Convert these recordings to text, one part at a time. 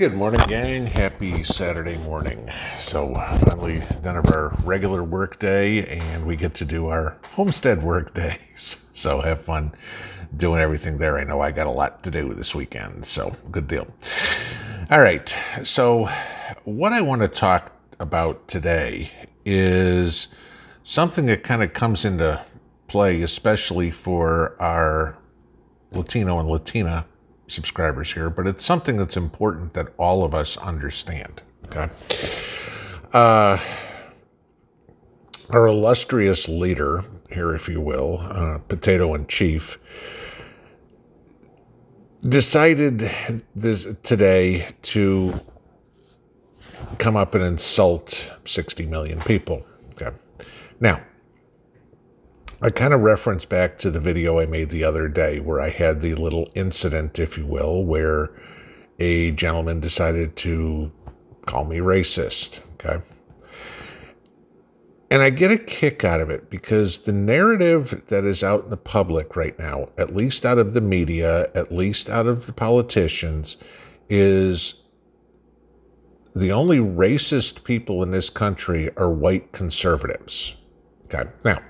Good morning, gang. Happy Saturday morning. So, uh, finally done of our regular work day, and we get to do our homestead work days. So, have fun doing everything there. I know I got a lot to do this weekend, so good deal. All right. So, what I want to talk about today is something that kind of comes into play, especially for our Latino and Latina subscribers here, but it's something that's important that all of us understand. Okay. Uh, our illustrious leader here, if you will, uh, Potato in Chief, decided this today to come up and insult 60 million people. Okay. Now, I kind of reference back to the video I made the other day where I had the little incident, if you will, where a gentleman decided to call me racist. Okay. And I get a kick out of it because the narrative that is out in the public right now, at least out of the media, at least out of the politicians, is the only racist people in this country are white conservatives. Okay. Now,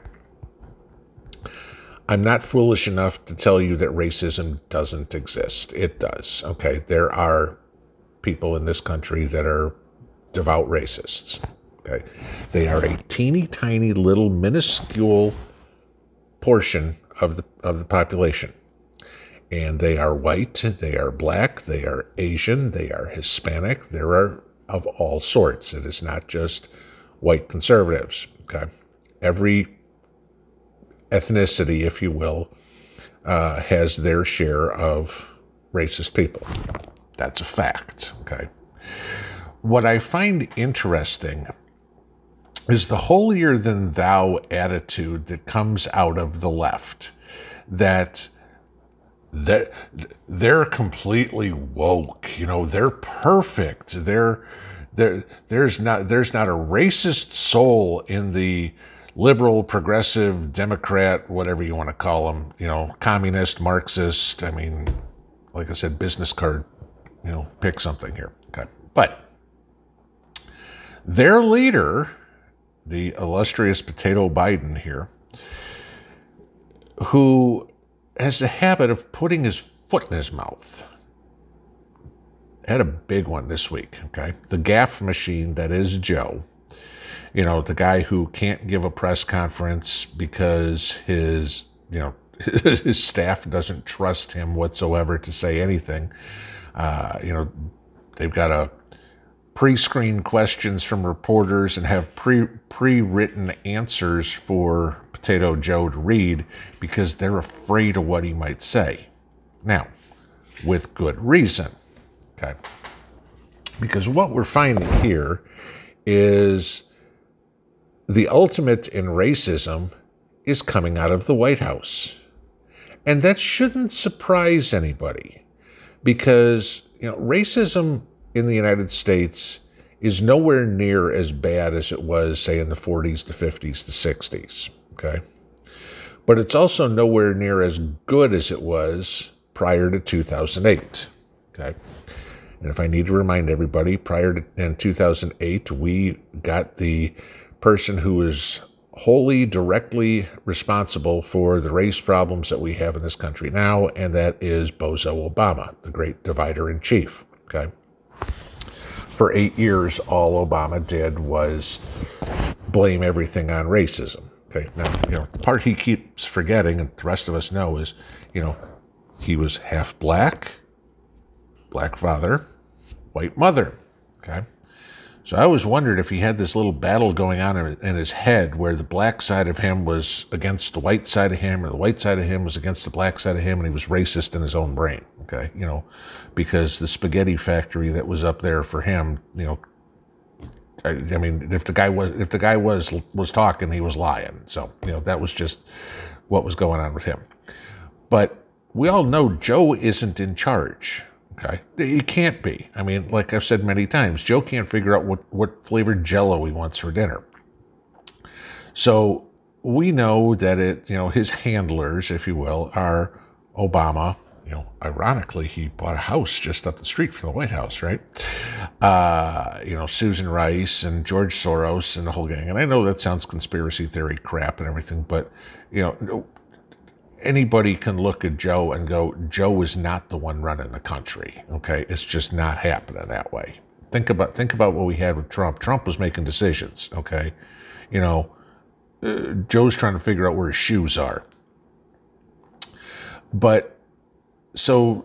I'm not foolish enough to tell you that racism doesn't exist. It does. Okay. There are people in this country that are devout racists. Okay. They are a teeny tiny little minuscule portion of the of the population. And they are white, they are black, they are Asian, they are Hispanic, there are of all sorts. It is not just white conservatives. Okay. Every ethnicity, if you will, uh, has their share of racist people. That's a fact, okay? What I find interesting is the holier than thou attitude that comes out of the left that that they're completely woke you know they're perfect they're there there's not there's not a racist soul in the liberal, progressive, Democrat, whatever you want to call them, you know, communist, Marxist. I mean, like I said, business card, you know, pick something here. Okay. But their leader, the illustrious Potato Biden here, who has a habit of putting his foot in his mouth, had a big one this week. Okay. The gaff machine that is Joe you know, the guy who can't give a press conference because his, you know, his staff doesn't trust him whatsoever to say anything. Uh, you know, they've got to pre-screen questions from reporters and have pre pre-written answers for Potato Joe to read because they're afraid of what he might say. Now, with good reason. Okay. Because what we're finding here is the ultimate in racism is coming out of the White House. And that shouldn't surprise anybody because, you know, racism in the United States is nowhere near as bad as it was, say, in the 40s, the 50s, the 60s. Okay. But it's also nowhere near as good as it was prior to 2008. Okay. And if I need to remind everybody, prior to in 2008, we got the person who is wholly directly responsible for the race problems that we have in this country now, and that is Bozo Obama, the great divider in chief. Okay. For eight years, all Obama did was blame everything on racism. Okay. Now, you know, the part he keeps forgetting, and the rest of us know, is, you know, he was half black, black father, white mother. Okay. So I always wondered if he had this little battle going on in his head where the black side of him was against the white side of him, or the white side of him was against the black side of him, and he was racist in his own brain. Okay, you know, because the spaghetti factory that was up there for him, you know, I, I mean, if the guy was if the guy was was talking, he was lying. So you know that was just what was going on with him. But we all know Joe isn't in charge. Okay. It can't be. I mean, like I've said many times, Joe can't figure out what, what flavored jello he wants for dinner. So we know that it, you know, his handlers, if you will, are Obama, you know, ironically, he bought a house just up the street from the White House, right? Uh, you know, Susan Rice and George Soros and the whole gang. And I know that sounds conspiracy theory crap and everything, but, you know, anybody can look at Joe and go, Joe is not the one running the country. Okay. It's just not happening that way. Think about, think about what we had with Trump. Trump was making decisions. Okay. You know, uh, Joe's trying to figure out where his shoes are. But so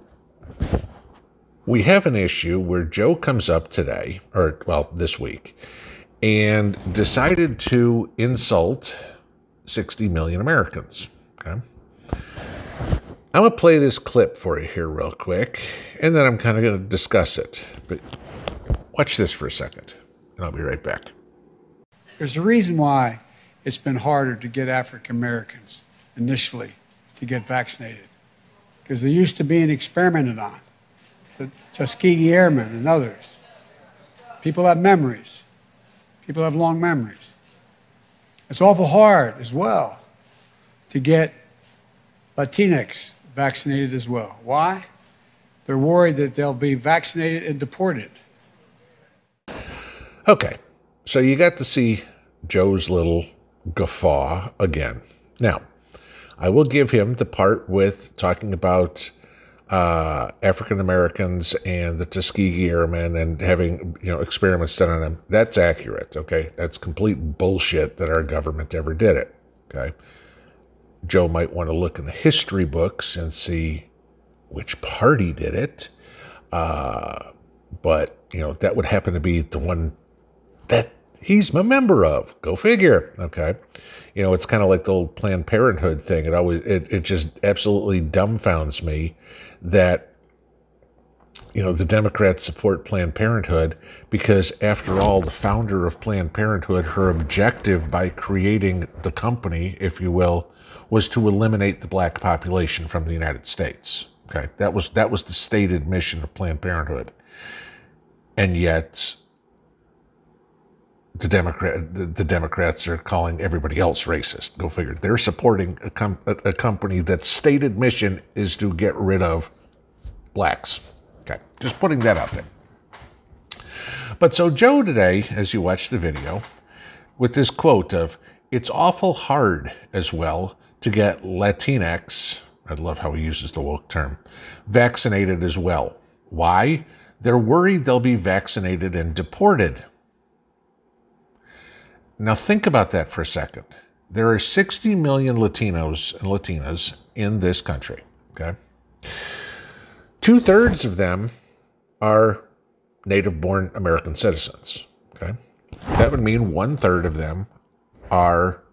we have an issue where Joe comes up today, or well, this week, and decided to insult 60 million Americans. Okay. I'm going to play this clip for you here, real quick, and then I'm kind of going to discuss it. But watch this for a second, and I'll be right back. There's a reason why it's been harder to get African Americans initially to get vaccinated because they used to be being experimented on. The Tuskegee Airmen and others. People have memories. People have long memories. It's awful hard as well to get Latinx vaccinated as well. Why? They're worried that they'll be vaccinated and deported. Okay, so you got to see Joe's little guffaw again. Now, I will give him the part with talking about uh, African Americans and the Tuskegee Airmen and having you know experiments done on them. That's accurate. Okay, that's complete bullshit that our government ever did it. Okay, Joe might want to look in the history books and see which party did it. Uh, but you know that would happen to be the one that he's a member of. Go figure. Okay. You know, it's kind of like the old Planned Parenthood thing. It always, it, it just absolutely dumbfounds me that, you know, the Democrats support Planned Parenthood because, after all, the founder of Planned Parenthood, her objective by creating the company, if you will, was to eliminate the black population from the United States. Okay. That was, that was the stated mission of Planned Parenthood. And yet, the Democrat the Democrats are calling everybody else racist. Go figure. They're supporting a, com- a company that's stated mission is to get rid of blacks. Okay, just putting that out there. But so Joe today, as you watch the video, with this quote of "It's awful hard as well to get Latinx." I love how he uses the woke term, vaccinated as well. Why? They're worried they'll be vaccinated and deported. Now, think about that for a second. There are 60 million Latinos and Latinas in this country. Okay. Two thirds of them are native born American citizens. Okay. That would mean one third of them are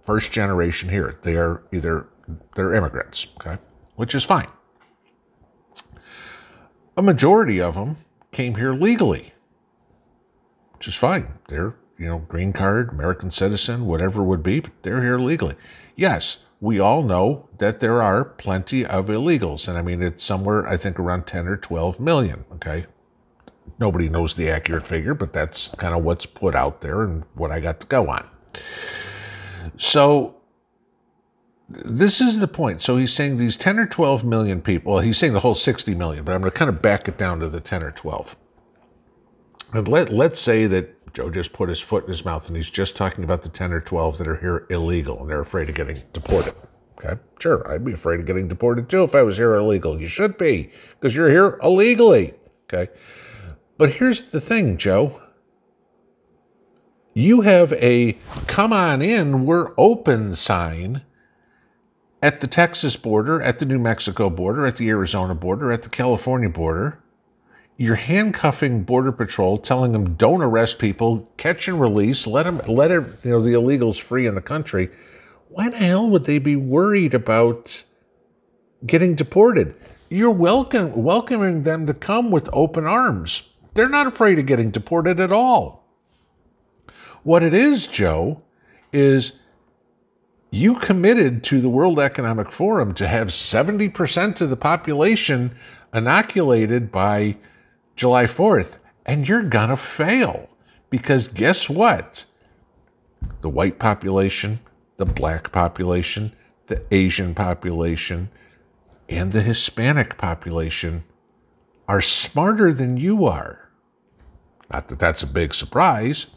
first generation here. They are either they're immigrants, okay, which is fine. A majority of them came here legally, which is fine. They're you know, green card, American citizen, whatever it would be, but they're here legally. Yes, we all know that there are plenty of illegals. And I mean, it's somewhere, I think, around 10 or 12 million. Okay. Nobody knows the accurate figure, but that's kind of what's put out there and what I got to go on. So, this is the point. So, he's saying these 10 or 12 million people, well, he's saying the whole 60 million, but I'm going to kind of back it down to the 10 or 12. And let, let's say that Joe just put his foot in his mouth and he's just talking about the 10 or 12 that are here illegal and they're afraid of getting deported. Okay, sure, I'd be afraid of getting deported too if I was here illegal. You should be, because you're here illegally. Okay, but here's the thing, Joe. You have a come on in, we're open sign at the Texas border, at the New Mexico border, at the Arizona border, at the California border you're handcuffing border patrol telling them don't arrest people. Catch and release. Let them let it, you know the illegals free in the country. Why the hell would they be worried about getting deported? You're welcome welcoming them to come with open arms. They're not afraid of getting deported at all. What it is joe is you committed to the World Economic Forum to have 70% of the population inoculated by July 4th, and you're going to fail. Because guess what? The white population, the black population, the Asian population, and the Hispanic population are smarter than you are. Not that that's a big surprise,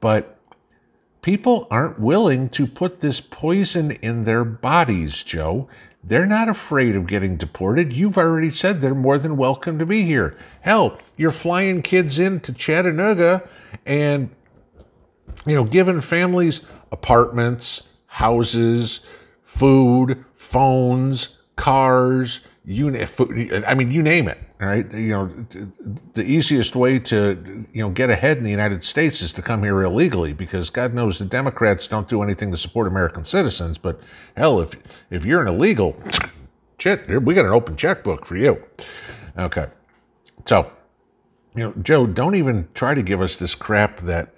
but people aren't willing to put this poison in their bodies, Joe. They're not afraid of getting deported. You've already said they're more than welcome to be here. Hell, you're flying kids into Chattanooga and, you know, giving families apartments, houses, food, phones, cars, you, I mean, you name it right? You know, the easiest way to, you know, get ahead in the United States is to come here illegally because God knows the Democrats don't do anything to support American citizens. But hell, if, if you're an illegal, shit, we got an open checkbook for you. Okay. So, you know, Joe, don't even try to give us this crap that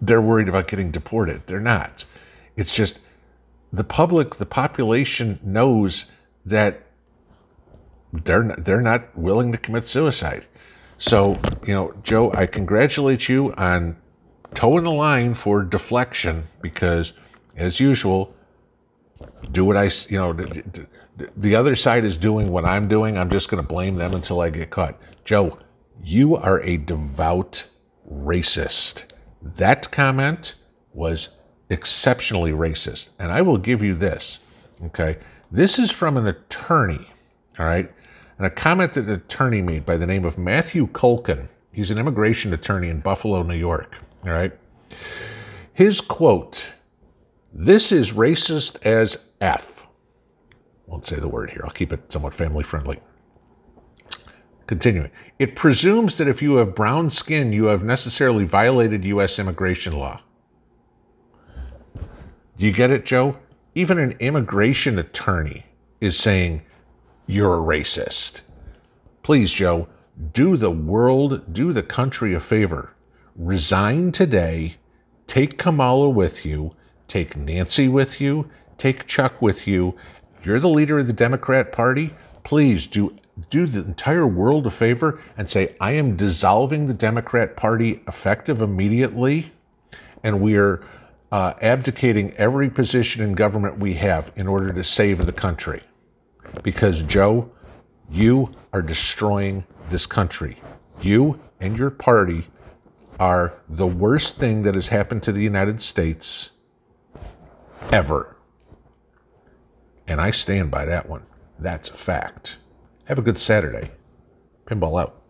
they're worried about getting deported. They're not. It's just the public, the population knows that they're not, they're not willing to commit suicide. So, you know, Joe, I congratulate you on toeing the line for deflection because, as usual, do what I, you know, the other side is doing what I'm doing. I'm just going to blame them until I get caught. Joe, you are a devout racist. That comment was exceptionally racist. And I will give you this, okay? This is from an attorney, all right? And a comment that an attorney made by the name of Matthew Kolken. He's an immigration attorney in Buffalo, New York. All right. His quote This is racist as F. Won't say the word here. I'll keep it somewhat family friendly. Continuing. It presumes that if you have brown skin, you have necessarily violated U.S. immigration law. Do you get it, Joe? Even an immigration attorney is saying you're a racist. Please, Joe, do the world, do the country a favor. Resign today. Take Kamala with you. Take Nancy with you. Take Chuck with you. You're the leader of the Democrat Party. Please do do the entire world a favor and say, I am dissolving the Democrat Party effective immediately, and we are uh, abdicating every position in government we have in order to save the country because, Joe, you are destroying this country. You and your party are the worst thing that has happened to the United States ever. And I stand by that one. That's a fact. Have a good Saturday. Pinball out.